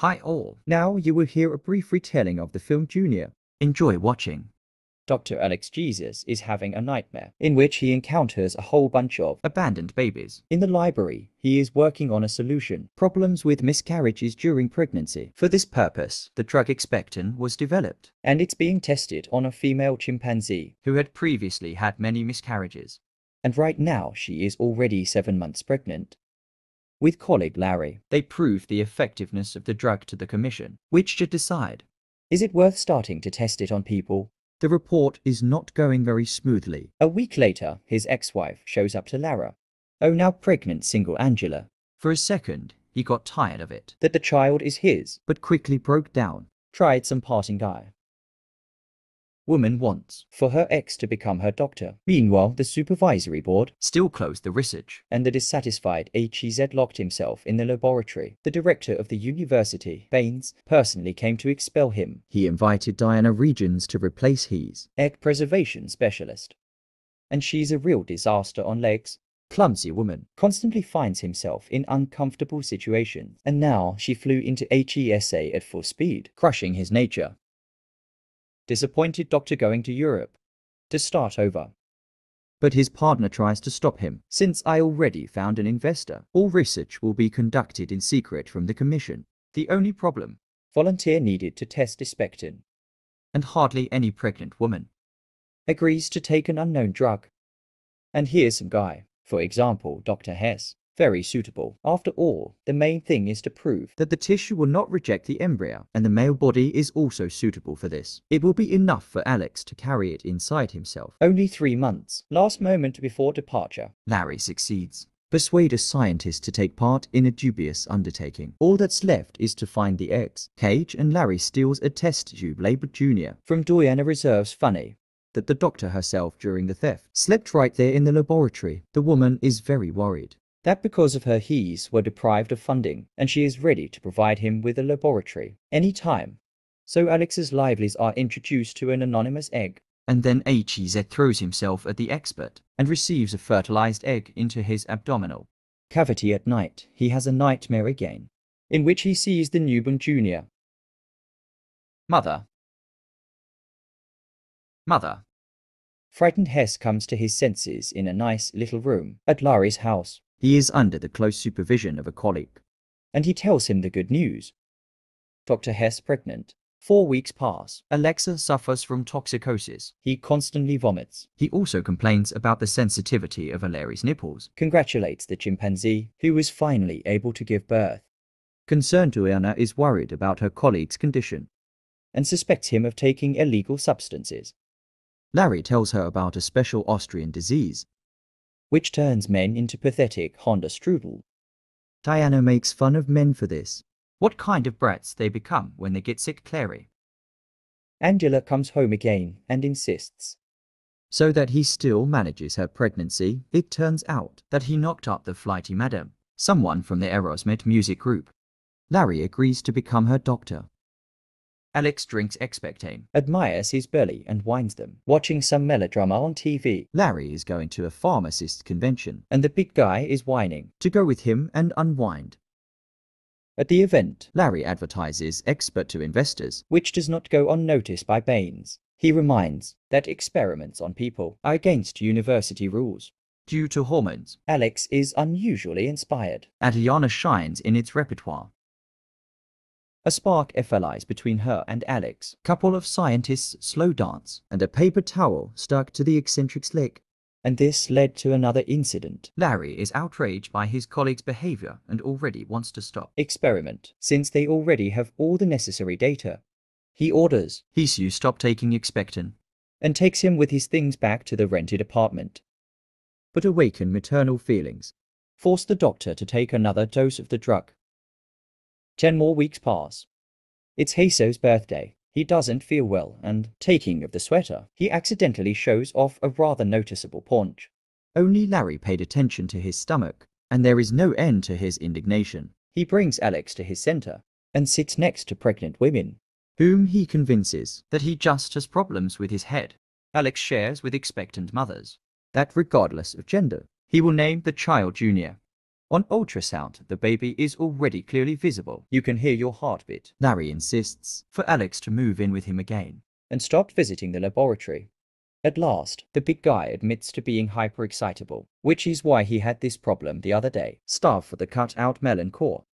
Hi all. Now you will hear a brief retelling of the film Junior. Enjoy watching. Dr. Alex Hess is having a nightmare in which he encounters a whole bunch of Abandoned babies. In the library, he is working on a solution problems with miscarriages during pregnancy. For this purpose, the drug Expectin was developed, and it's being tested on a female chimpanzee who had previously had many miscarriages. And right now, she is already seven months pregnant. With colleague Larry, they proved the effectiveness of the drug to the commission, which should decide is it worth starting to test it on people? The report is not going very smoothly. A week later, his ex wife shows up to Lara. Oh, now pregnant single Angela. For a second, he got tired of it, that the child is his, but quickly broke down. Tried some parting guy woman wants for her ex to become her doctor. Meanwhile, the supervisory board still closed the research, and the dissatisfied Hess locked himself in the laboratory. The director of the university, Baines, personally came to expel him. He invited Diana Reddin to replace his egg preservation specialist. And she's a real disaster on legs. Clumsy woman constantly finds himself in uncomfortable situations, and now she flew into Hess at full speed, crushing his nature disappointed doctor going to Europe to start over. But his partner tries to stop him. Since I already found an investor, all research will be conducted in secret from the commission. The only problem volunteer needed to test Expectin. And hardly any pregnant woman agrees to take an unknown drug. And here's some guy, for example, Dr. Hess, very suitable. After all, the main thing is to prove that the tissue will not reject the embryo, and the male body is also suitable for this. It will be enough for Alex to carry it inside himself. Only three months, last moment before departure. Larry succeeds. Persuade a scientist to take part in a dubious undertaking. All that's left is to find the eggs. Cage and Larry steals a test tube labeled Junior from Diana Reserve's funny that the doctor herself during the theft slept right there in the laboratory. The woman is very worried that because of her he's were deprived of funding, and she is ready to provide him with a laboratory any time. So Alex's livelies are introduced to an anonymous egg. And then Hess throws himself at the expert and receives a fertilized egg into his abdominal cavity at night. He has a nightmare again, in which he sees the newborn junior. Mother. Mother. Frightened Hess comes to his senses in a nice little room at Larry's house. He is under the close supervision of a colleague. And he tells him the good news. Dr. Hess pregnant. Four weeks pass. Alexa suffers from toxicosis. He constantly vomits. He also complains about the sensitivity of Larry's nipples. Congratulates the chimpanzee, who was finally able to give birth. Concerned Diana is worried about her colleague's condition. And suspects him of taking illegal substances. Larry tells her about a special Austrian disease which turns men into pathetic Honda strudel. Diana makes fun of men for this. What kind of brats they become when they get sick, Clary? Angela comes home again and insists. So that he still manages her pregnancy, it turns out that he knocked up the flighty madam, someone from the Aerosmith music group. Larry agrees to become her doctor. Alex drinks Expectin, admires his belly and winds them, watching some melodrama on TV. Larry is going to a pharmacist convention, and the big guy is whining to go with him and unwind. At the event, Larry advertises expert to investors, which does not go unnoticed by Baines. He reminds that experiments on people are against university rules. Due to hormones, Alex is unusually inspired. Adriana shines in its repertoire. A spark effalies between her and Alex. Couple of scientists slow dance, and a paper towel stuck to the eccentric's leg. And this led to another incident. Larry is outraged by his colleague's behavior and already wants to stop. Experiment, since they already have all the necessary data. He orders Hisu stop taking Expectin and takes him with his things back to the rented apartment. But awaken maternal feelings. Force the doctor to take another dose of the drug. Ten more weeks pass. It's Heiso's birthday. He doesn't feel well, and, taking of the sweater, he accidentally shows off a rather noticeable paunch. Only Larry paid attention to his stomach, and there is no end to his indignation. He brings Alex to his center, and sits next to pregnant women, whom he convinces that he just has problems with his head. Alex shares with expectant mothers that regardless of gender, he will name the child Junior. On ultrasound, the baby is already clearly visible. You can hear your heartbeat. Larry insists for Alex to move in with him again. And stopped visiting the laboratory. At last, the big guy admits to being hyperexcitable, which is why he had this problem the other day. Starved for the cut-out melon core.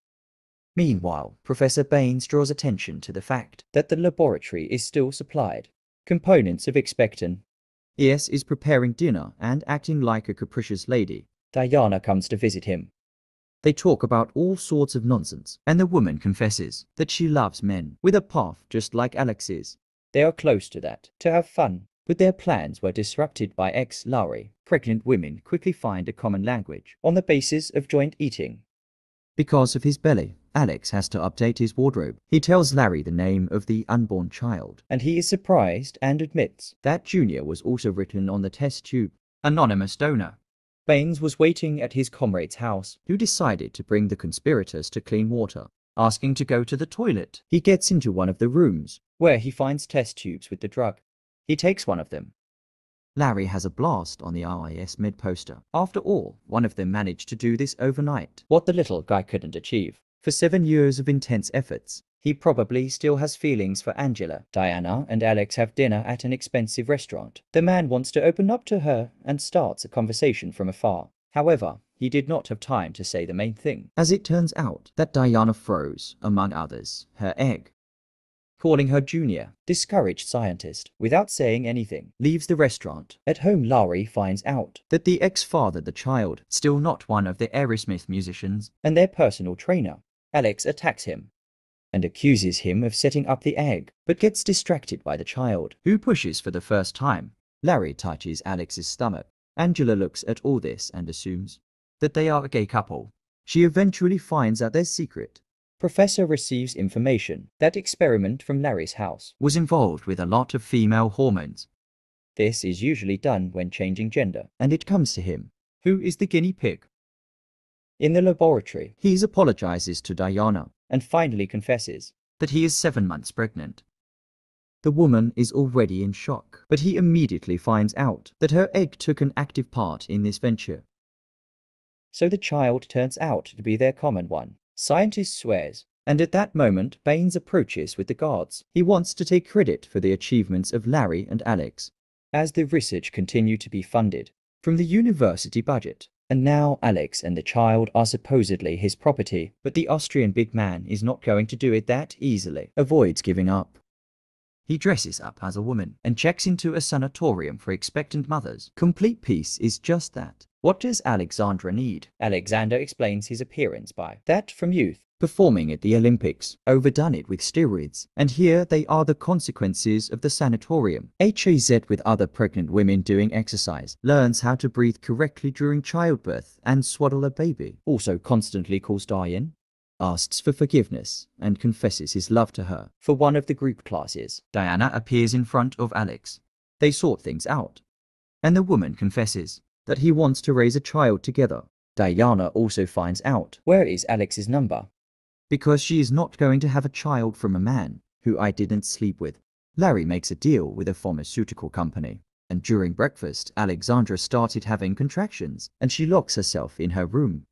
Meanwhile, Professor Baines draws attention to the fact that the laboratory is still supplied. Components of expectant. ES is preparing dinner and acting like a capricious lady. Diana comes to visit him. They talk about all sorts of nonsense, and the woman confesses that she loves men with a path just like Alex's. They are close to that, to have fun, but their plans were disrupted by ex Lowry. Pregnant women quickly find a common language on the basis of joint eating. Because of his belly, Alex has to update his wardrobe. He tells Larry the name of the unborn child. And he is surprised and admits that Junior was also written on the test tube. Anonymous donor. Baines was waiting at his comrade's house, who decided to bring the conspirators to clean water, asking to go to the toilet. He gets into one of the rooms, where he finds test tubes with the drug. He takes one of them. Larry has a blast on the RIS med poster. After all, one of them managed to do this overnight. What the little guy couldn't achieve. For seven years of intense efforts, he probably still has feelings for Angela. Diana and Alex have dinner at an expensive restaurant. The man wants to open up to her and starts a conversation from afar. However, he did not have time to say the main thing. As it turns out, that Diana froze, among others, her egg calling her junior, discouraged scientist, without saying anything, leaves the restaurant. At home, Lowry finds out that the ex-father, the child, still not one of the Aerosmith musicians, and their personal trainer. Alex attacks him and accuses him of setting up the egg, but gets distracted by the child, who pushes for the first time. Larry touches Alex's stomach. Angela looks at all this and assumes that they are a gay couple. She eventually finds out their secret Professor receives information that experiment from Larry's house was involved with a lot of female hormones. This is usually done when changing gender, and it comes to him, who is the guinea pig. In the laboratory, he apologizes to Diana and finally confesses that he is seven months pregnant. The woman is already in shock, but he immediately finds out that her egg took an active part in this venture. So the child turns out to be their common one. Scientist swears, and at that moment Baines approaches with the guards. He wants to take credit for the achievements of Larry and Alex, as the research continued to be funded from the university budget. And now Alex and the child are supposedly his property, but the Austrian big man is not going to do it that easily, avoids giving up. He dresses up as a woman and checks into a sanatorium for expectant mothers. Complete peace is just that. What does Alexandra need? Alexander explains his appearance by that from youth, performing at the Olympics, overdone it with steroids. And here they are the consequences of the sanatorium. Hess with other pregnant women doing exercise, learns how to breathe correctly during childbirth and swaddle a baby. Also constantly calls Diane, asks for forgiveness, and confesses his love to her. For one of the group classes, Diana appears in front of Alex. They sort things out, and the woman confesses that he wants to raise a child together. Diana also finds out where is Alex's number. Because she is not going to have a child from a man who I didn't sleep with. Larry makes a deal with a pharmaceutical company. And during breakfast, Alexandra started having contractions and she locks herself in her room.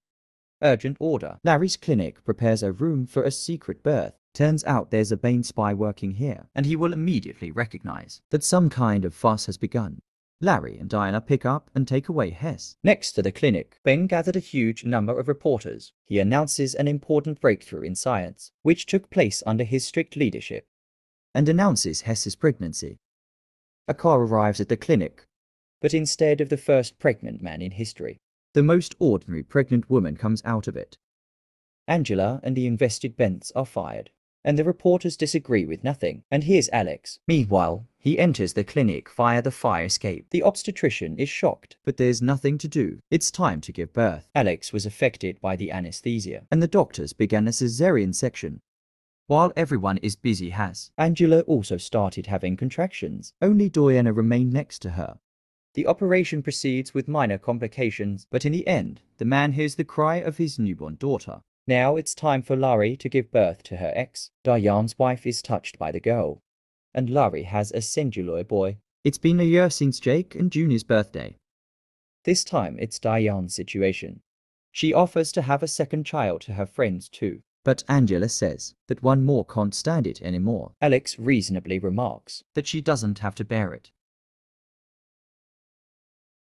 Urgent order. Larry's clinic prepares a room for a secret birth. Turns out there's a Bane spy working here, and he will immediately recognize that some kind of fuss has begun. Larry and Diana pick up and take away Hess. Next to the clinic, Ben gathered a huge number of reporters. He announces an important breakthrough in science, which took place under his strict leadership, and announces Hess's pregnancy. A car arrives at the clinic, but instead of the first pregnant man in history, the most ordinary pregnant woman comes out of it. Angela and the invested Bents are fired and the reporters disagree with nothing. And here's Alex. Meanwhile, he enters the clinic via the fire escape. The obstetrician is shocked, but there's nothing to do. It's time to give birth. Alex was affected by the anesthesia, and the doctors began a cesarean section. While everyone is busy has, Angela also started having contractions. Only Diana remained next to her. The operation proceeds with minor complications, but in the end, the man hears the cry of his newborn daughter. Now it's time for Laurie to give birth to her ex. Diane's wife is touched by the girl, and Laurie has a celluloid boy. It's been a year since Jake and Junior's birthday. This time it's Diane's situation. She offers to have a second child to her friends too. But Angela says that one more can't stand it anymore, Alex reasonably remarks that she doesn't have to bear it.